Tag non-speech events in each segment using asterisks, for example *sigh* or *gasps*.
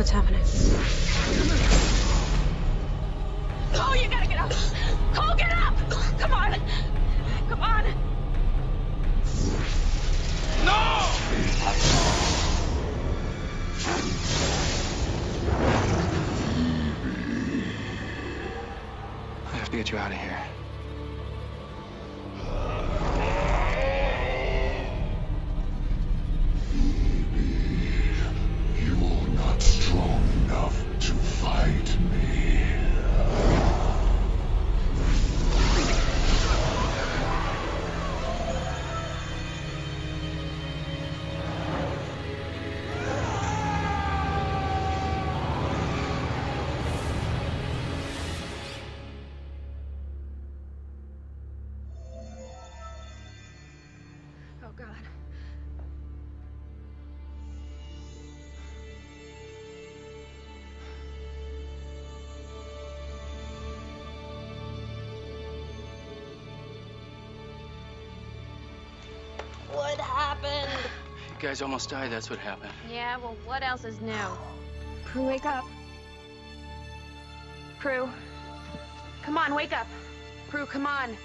What's happening? Cole, you gotta get up! Cole, get up! Come on! Come on! No! I have to get you out of here. God. What happened? You guys almost died, that's what happened. Yeah, well, what else is new? Prue, wake up. Prue. Come on, wake up. Prue, come on.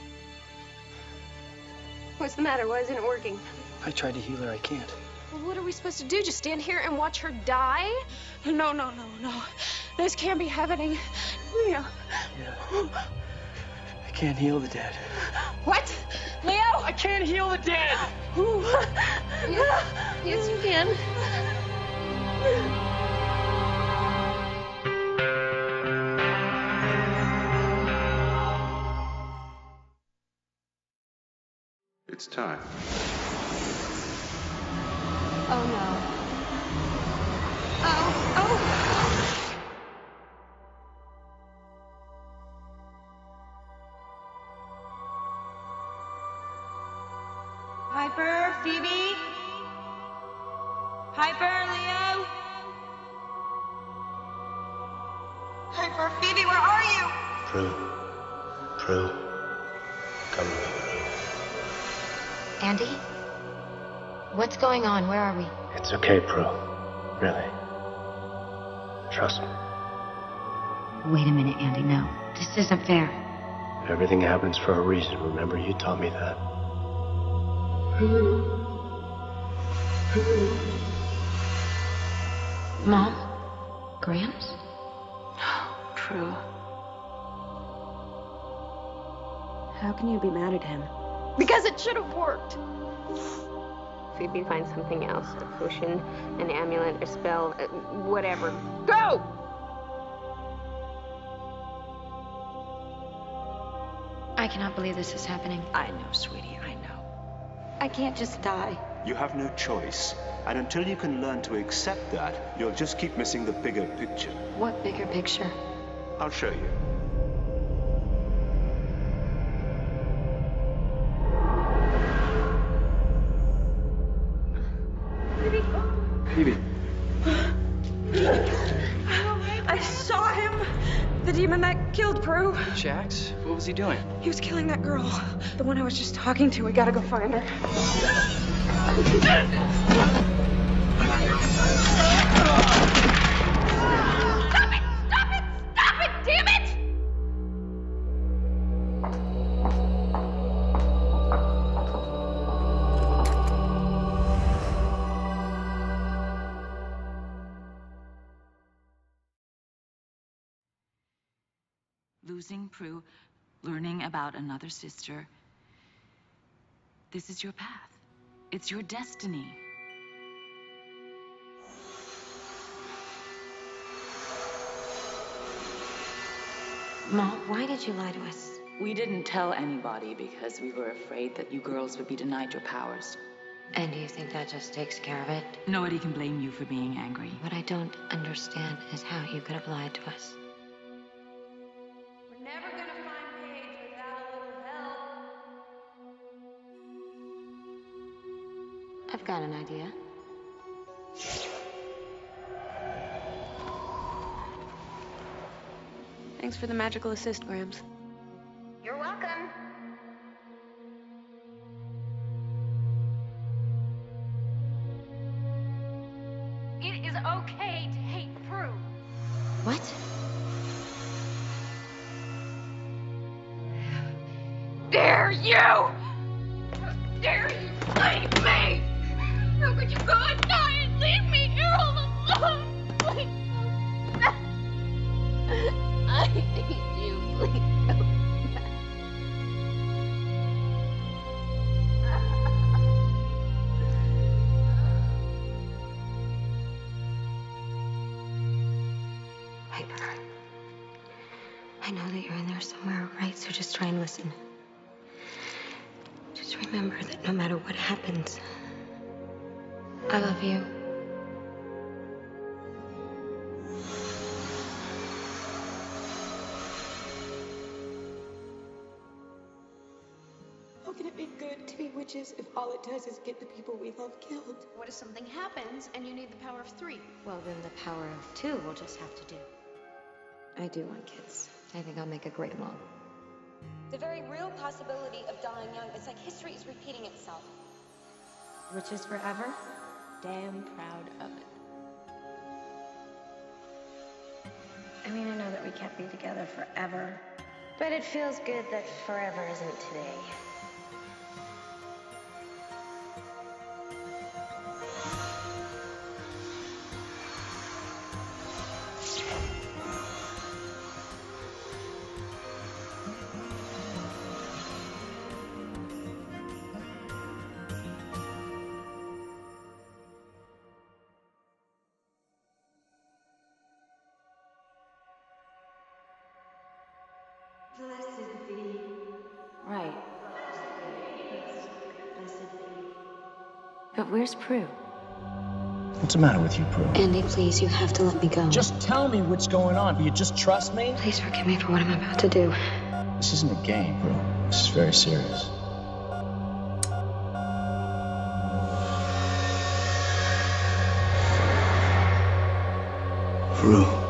What's the matter? Why isn't it working? I tried to heal her, I can't. Well, what are we supposed to do? Just stand here and watch her die? No, no, no, no. This can't be happening. Leo. Yeah. I can't heal the dead. What? Leo! I can't heal the dead! yes, you can. Time. Oh, no. Oh, oh! Piper, Phoebe? Piper, Leo? Piper, Phoebe, where are you? Prue. Prue. Andy? What's going on? Where are we? It's okay, Prue. Really. Trust me. Wait a minute, Andy. No. This isn't fair. Everything happens for a reason. Remember, you taught me that. Mom? Grams? *gasps* Prue. How can you be mad at him? Because it should have worked. Phoebe finds something else a potion, an amulet, a spell, uh, whatever. Go! I cannot believe this is happening. I know, sweetie, I know. I can't just die. You have no choice. And until you can learn to accept that, you'll just keep missing the bigger picture. What bigger picture? I'll show you. I saw him! The demon that killed Prue. Shax? What was he doing? He was killing that girl. The one I was just talking to. We gotta go find her. Losing Prue, learning about another sister. This is your path. It's your destiny. Mom, why did you lie to us? We didn't tell anybody because we were afraid that you girls would be denied your powers. And do you think that just takes care of it? Nobody can blame you for being angry. What I don't understand is how you could have lied to us. I've got an idea. Thanks for the magical assist, Grams. You're welcome. It is okay to hate Prue. What? Dare you! How could you go and die and leave me here all alone? Please. I need you. Please. I know that you're in there somewhere, right? So just try and listen. Just remember that no matter what happens, I love you. How can it be good to be witches if all it does is get the people we love killed? What if something happens and you need the power of three? Well, then the power of two will just have to do. I do want kids. I think I'll make a great mom. The very real possibility of dying young. It's like history is repeating itself. Witches forever? Damn proud of it. I mean, I know that we can't be together forever, but it feels good that forever isn't today. But where's Prue? What's the matter with you, Prue? Andy, please, you have to let me go. Just tell me what's going on. Will you just trust me? Please forgive me for what I'm about to do. This isn't a game, Prue. This is very serious. Prue.